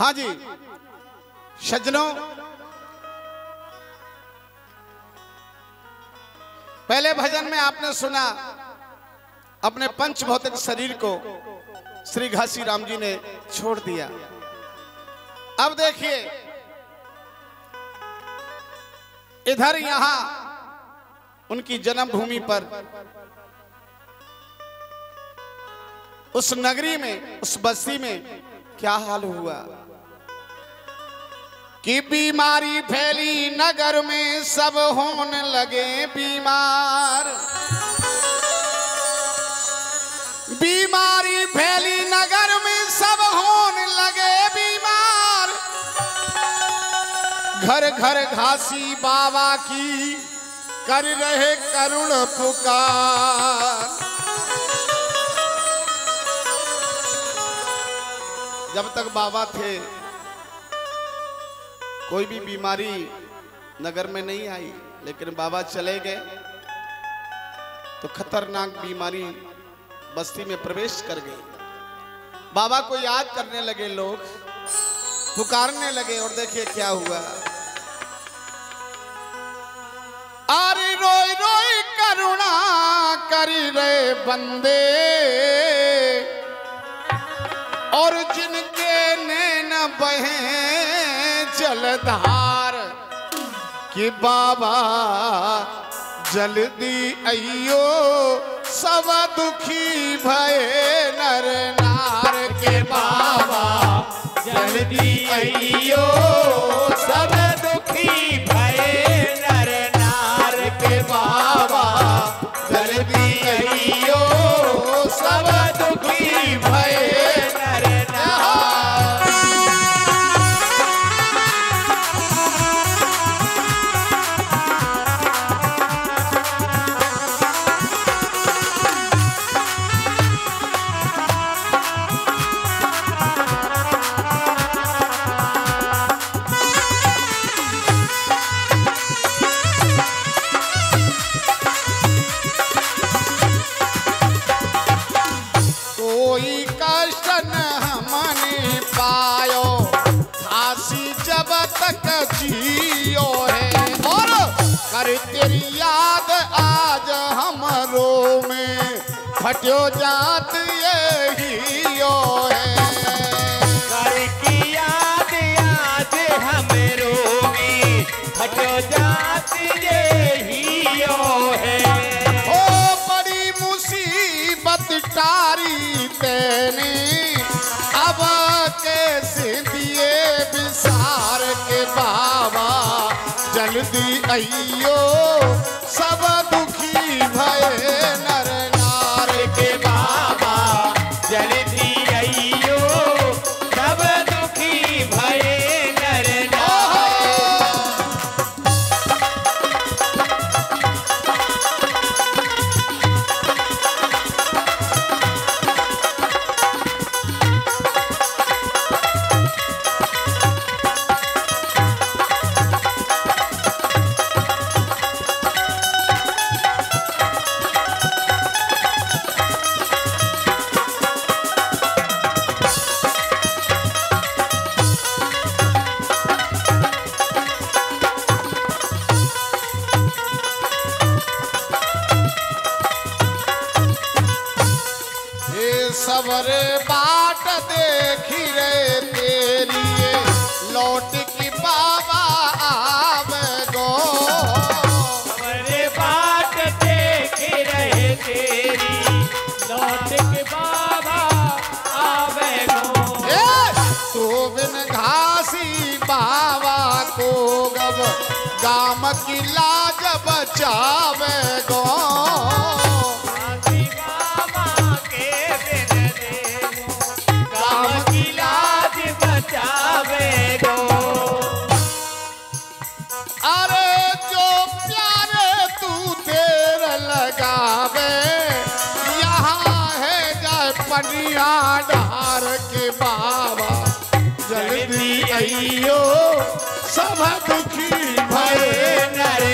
हाँ जी। सज्जनों, पहले भजन में आपने सुना, अपने पंच भौतिक शरीर को श्री घासी राम जी ने छोड़ दिया। अब देखिए, इधर यहाँ उनकी जन्मभूमि पर, उस नगरी में, उस बस्ती में क्या हाल हुआ? कि बीमारी फैली नगर में सब होने लगे बीमार। बीमारी फैली नगर में सब होने लगे बीमार। घर घर घासी बाबा की कर रहे करुण पुकार। जब तक बाबा थे कोई भी बीमारी नगर में नहीं आई, लेकिन बाबा चले गए। तो खतरनाक बीमारी बस्ती में प्रवेश कर गई। बाबा को याद करने लगे लोग, पुकारने लगे और देखिए क्या हुआ। अरे रोई रोई करुणा करी रे बंदे, और जिनके नैन बहे जलधार कि बाबा जल्दी अयो सब दुखी भय नर नार के बाबा जल्दी अइयो। तक जियो है। और कर तेरी याद आज हमरो में। फटो जात यही है। कर की याद याद हमरो में। हटो जात यही है। ओ बड़ी मुसीबत टारी तेने। अब कैसे दिए के बाबा जल्दी अइयो सब दुखी भये सबर बाट देखी रे तेरी लौट की बाबा आवे गो। हमारे बाट देख रहे तेरी। लौट के बाबा आवे गो। ए, तो बिन घासी बाबा को गब। गाम की लाज बचावे गो। डार के बाबा जल्दी आइयो सब दुखी भय नर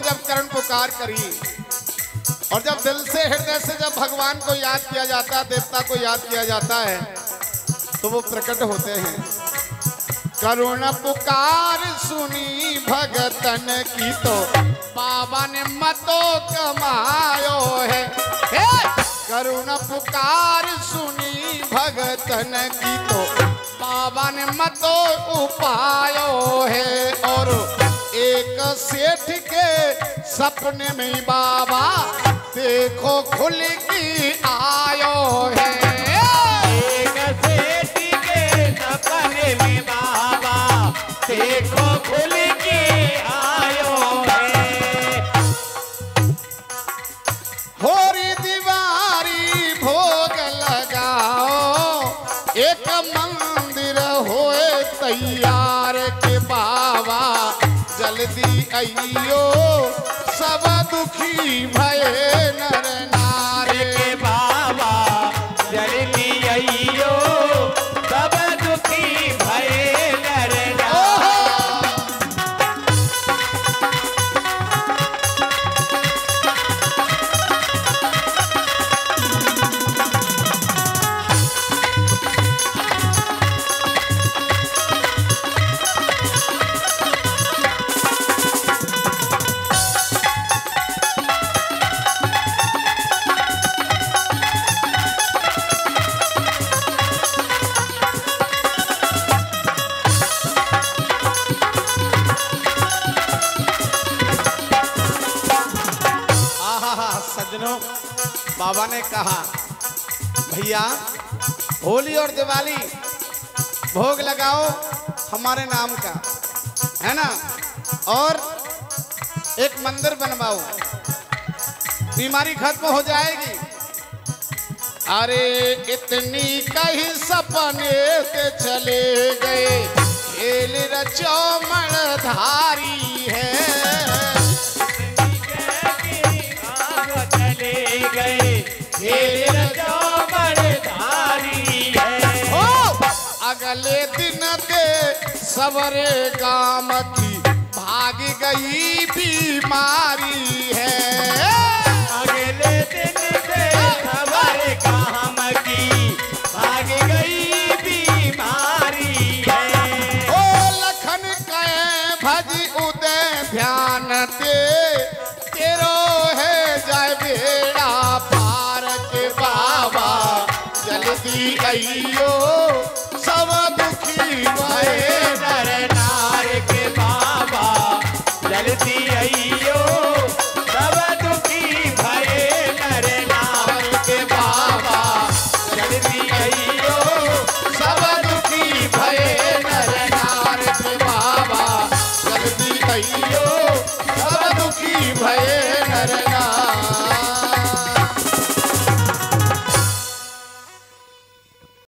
पुकार करी, और जब दिल से, हृदय से जब भगवान को याद किया जाता है, देवता को याद किया जाता है तो वो प्रकट होते हैं करुण पुकार सुनी भगतन की तो बाबा ने मतो कमायो है हे! करुण पुकार सुनी भगतन की तो बाबा ने मतो उपायो है, और एक सेठ के सपने में बाबा देखो खुल की आयो है। एक सेठ के सपने में बाबा देखो खुल के आयो है। होरी दीवारी भोग लगाओ। एक मंदिर होए तैयार जल्दी आइयो सब दुखी भय नर बाबा ने कहा, भैया, होली और दिवाली, भोग लगाओ हमारे नाम का, है ना? और एक मंदिर बनवाओ। बीमारी खत्म हो जाएगी। अरे, इतनी कहीं सपने से चले गए। खेल रचो धारी है। गए। धारी है। अगले दिन दे सवरे गाम की भाग गई बीमारी है। जल्दी अइयो सब दुखी भये